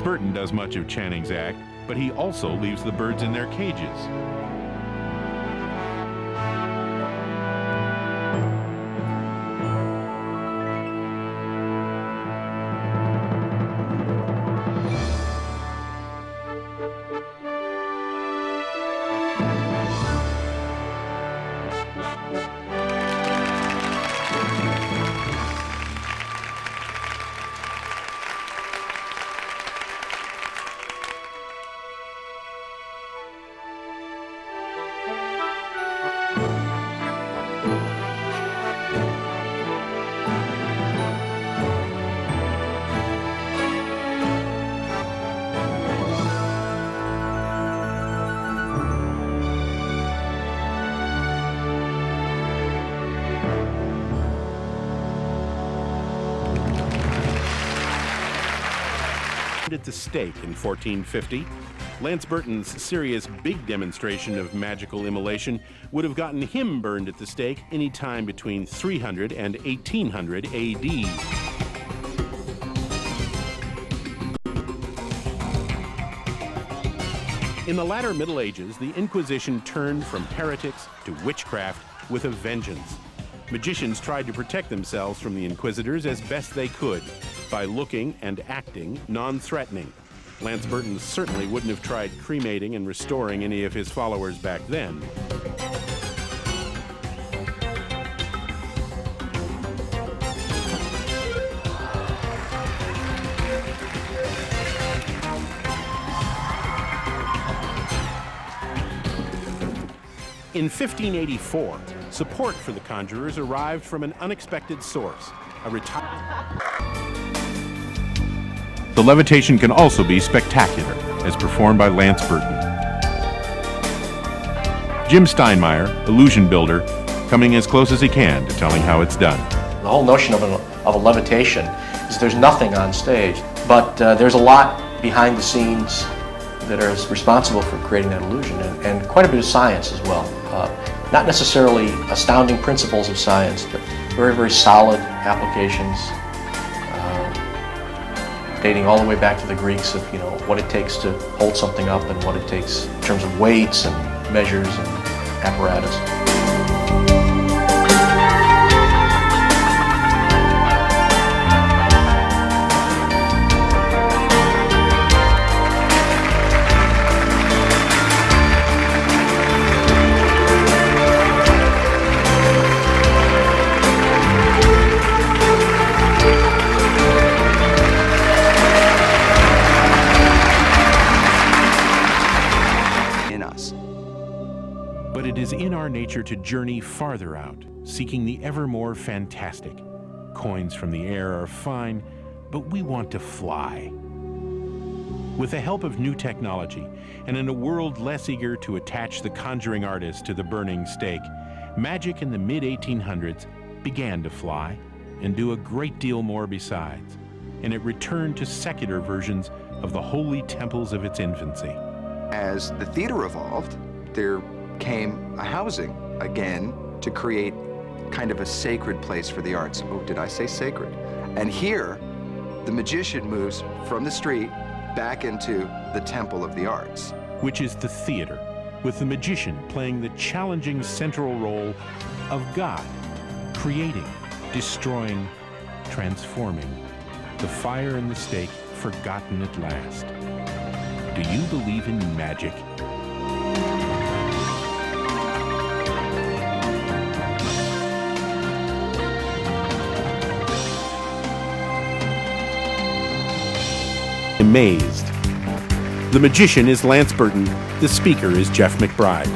Burton does much of Channing's act, but he also leaves the birds in their cages. At the stake in 1450. Lance Burton's serious big demonstration of magical immolation would have gotten him burned at the stake any time between 300 and 1800 AD. In the latter Middle Ages, the Inquisition turned from heretics to witchcraft with a vengeance. Magicians tried to protect themselves from the Inquisitors as best they could by looking and acting non threatening. Lance Burton certainly wouldn't have tried cremating and restoring any of his followers back then. In 1584, support for the conjurers arrived from an unexpected source, a retired... The levitation can also be spectacular, as performed by Lance Burton. Jim Steinmeyer, illusion builder, coming as close as he can to telling how it's done. The whole notion of a, of a levitation is there's nothing on stage, but uh, there's a lot behind the scenes that are responsible for creating that illusion, and, and quite a bit of science as well. Uh, not necessarily astounding principles of science, but very, very solid applications dating all the way back to the Greeks of you know what it takes to hold something up and what it takes in terms of weights and measures and apparatus. Nature to journey farther out, seeking the ever more fantastic. Coins from the air are fine, but we want to fly. With the help of new technology, and in a world less eager to attach the conjuring artist to the burning stake, magic in the mid 1800s began to fly and do a great deal more besides, and it returned to secular versions of the holy temples of its infancy. As the theater evolved, there came a housing again to create kind of a sacred place for the arts. Oh, did I say sacred? And here, the magician moves from the street back into the temple of the arts. Which is the theater, with the magician playing the challenging central role of God, creating, destroying, transforming. The fire and the stake forgotten at last. Do you believe in magic? Amazed. The magician is Lance Burton, the speaker is Jeff McBride.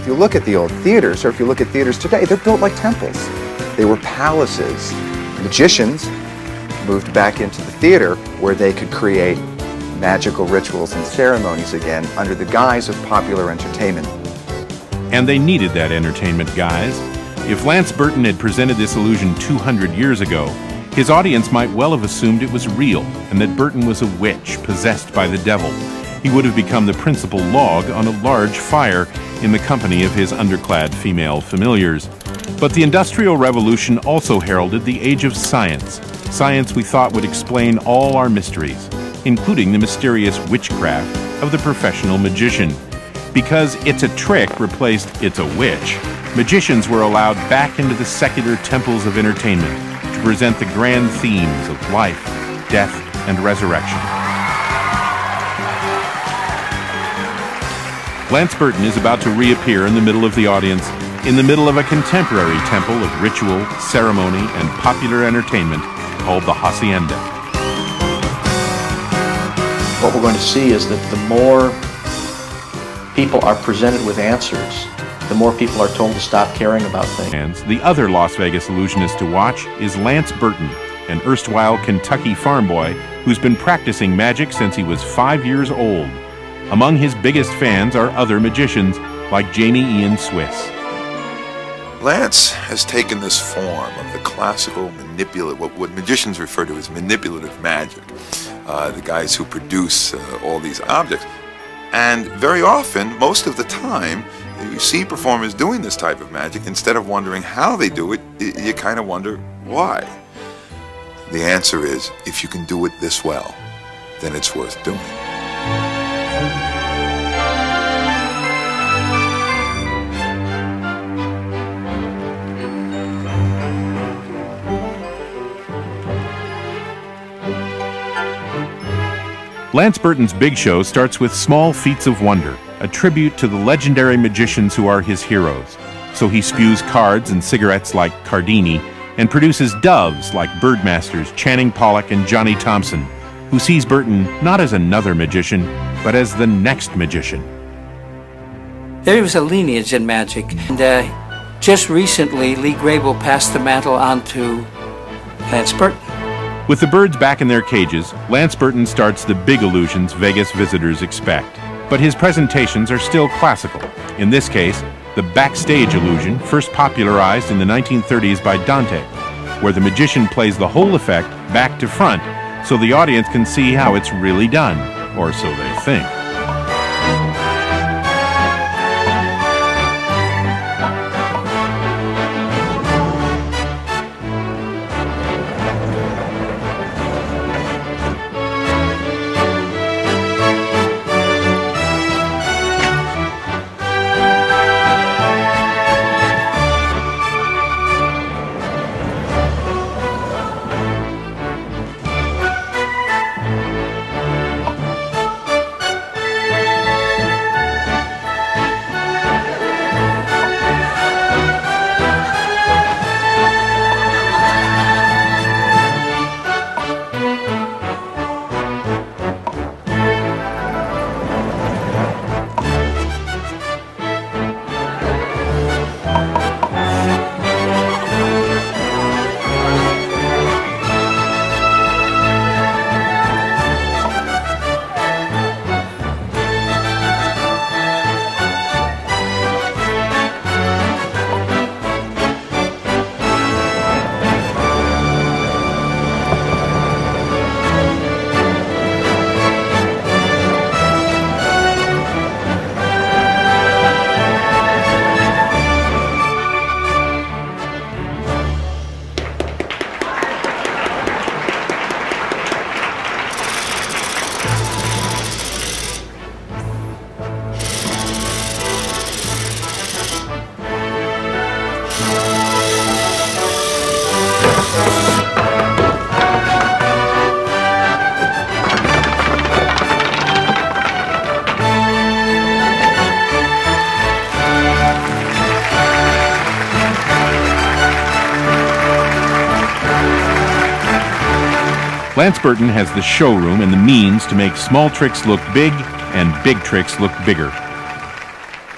If you look at the old theaters, or if you look at theaters today, they're built like temples. They were palaces. Magicians moved back into the theater where they could create magical rituals and ceremonies again under the guise of popular entertainment. And they needed that entertainment, guys. If Lance Burton had presented this illusion 200 years ago, his audience might well have assumed it was real and that Burton was a witch possessed by the devil. He would have become the principal log on a large fire in the company of his underclad female familiars. But the Industrial Revolution also heralded the age of science, science we thought would explain all our mysteries. including the mysterious witchcraft of the professional magician. Because it's a trick replaced it's a witch, magicians were allowed back into the secular temples of entertainment present the grand themes of life, death, and resurrection. Lance Burton is about to reappear in the middle of the audience, in the middle of a contemporary temple of ritual, ceremony, and popular entertainment called the Hacienda. What we're going to see is that the more people are presented with answers, the more people are told to stop caring about things. The other Las Vegas illusionist to watch is Lance Burton, an erstwhile Kentucky farm boy who's been practicing magic since he was five years old. Among his biggest fans are other magicians like Jamie Ian Swiss. Lance has taken this form of the classical manipulative, what, what magicians refer to as manipulative magic, uh, the guys who produce uh, all these objects. And very often, most of the time, you see performers doing this type of magic, instead of wondering how they do it, you kind of wonder why. The answer is, if you can do it this well, then it's worth doing. Lance Burton's big show starts with Small Feats of Wonder, a tribute to the legendary magicians who are his heroes. So he spews cards and cigarettes like Cardini and produces doves like birdmasters Channing Pollock and Johnny Thompson, who sees Burton not as another magician, but as the next magician. There was a lineage in magic, and uh, just recently Lee Grabel passed the mantle on to Lance Burton. With the birds back in their cages, Lance Burton starts the big illusions Vegas visitors expect. But his presentations are still classical. In this case, the backstage illusion, first popularized in the 1930s by Dante, where the magician plays the whole effect back to front so the audience can see how it's really done, or so they think. Lance Burton has the showroom and the means to make small tricks look big and big tricks look bigger.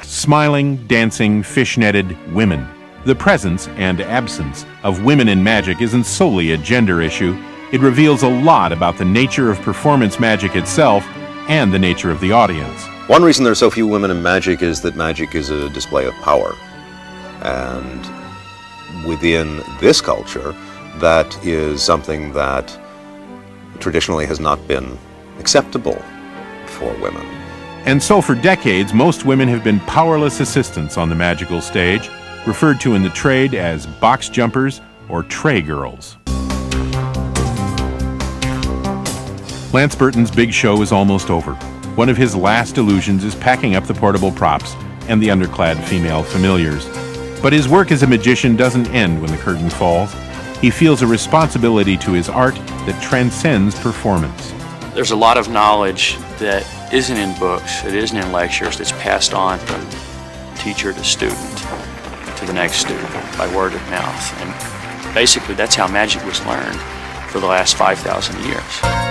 Smiling, dancing, fish-netted women. The presence and absence of women in magic isn't solely a gender issue. It reveals a lot about the nature of performance magic itself and the nature of the audience. One reason there are so few women in magic is that magic is a display of power. And within this culture, that is something that traditionally has not been acceptable for women. And so for decades, most women have been powerless assistants on the magical stage, referred to in the trade as box jumpers or tray girls. Lance Burton's big show is almost over. One of his last illusions is packing up the portable props and the underclad female familiars. But his work as a magician doesn't end when the curtain falls. He feels a responsibility to his art that transcends performance. There's a lot of knowledge that isn't in books, it isn't in lectures, that's passed on from teacher to student to the next student by word of mouth. And basically, that's how magic was learned for the last 5,000 years.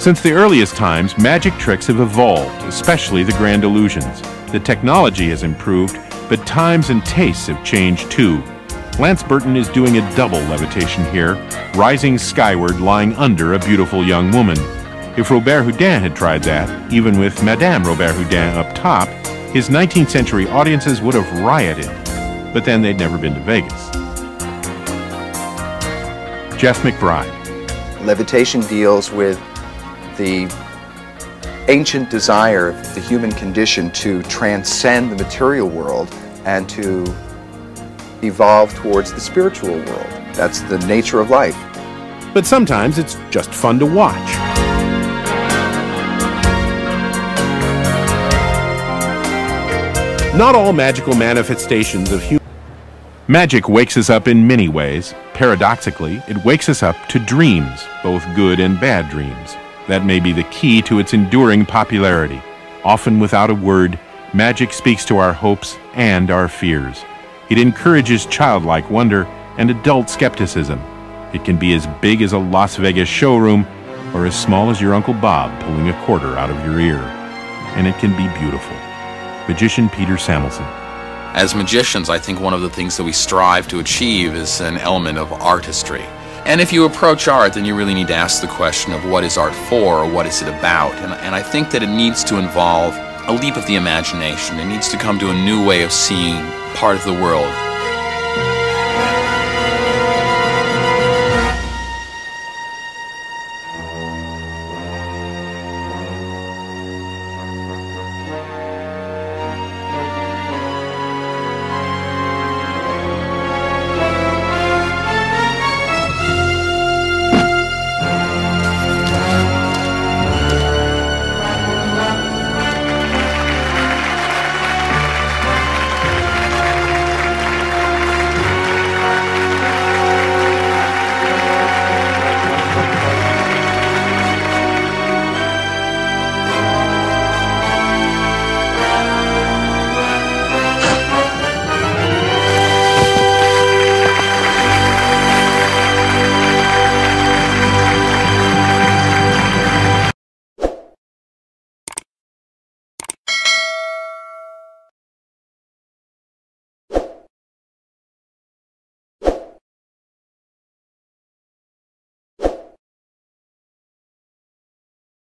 Since the earliest times, magic tricks have evolved, especially the grand illusions. The technology has improved, but times and tastes have changed too. Lance Burton is doing a double levitation here, rising skyward, lying under a beautiful young woman. If Robert Houdin had tried that, even with Madame Robert Houdin up top, his 19th century audiences would have rioted. But then they'd never been to Vegas. Jeff McBride. Levitation deals with the ancient desire of the human condition to transcend the material world and to evolve towards the spiritual world. That's the nature of life. But sometimes it's just fun to watch. Not all magical manifestations of human Magic wakes us up in many ways. Paradoxically, it wakes us up to dreams, both good and bad dreams. That may be the key to its enduring popularity. Often without a word, magic speaks to our hopes and our fears. It encourages childlike wonder and adult skepticism. It can be as big as a Las Vegas showroom or as small as your Uncle Bob pulling a quarter out of your ear. And it can be beautiful. Magician Peter Samelson. As magicians, I think one of the things that we strive to achieve is an element of artistry. And if you approach art, then you really need to ask the question of what is art for or what is it about? And, and I think that it needs to involve a leap of the imagination. It needs to come to a new way of seeing part of the world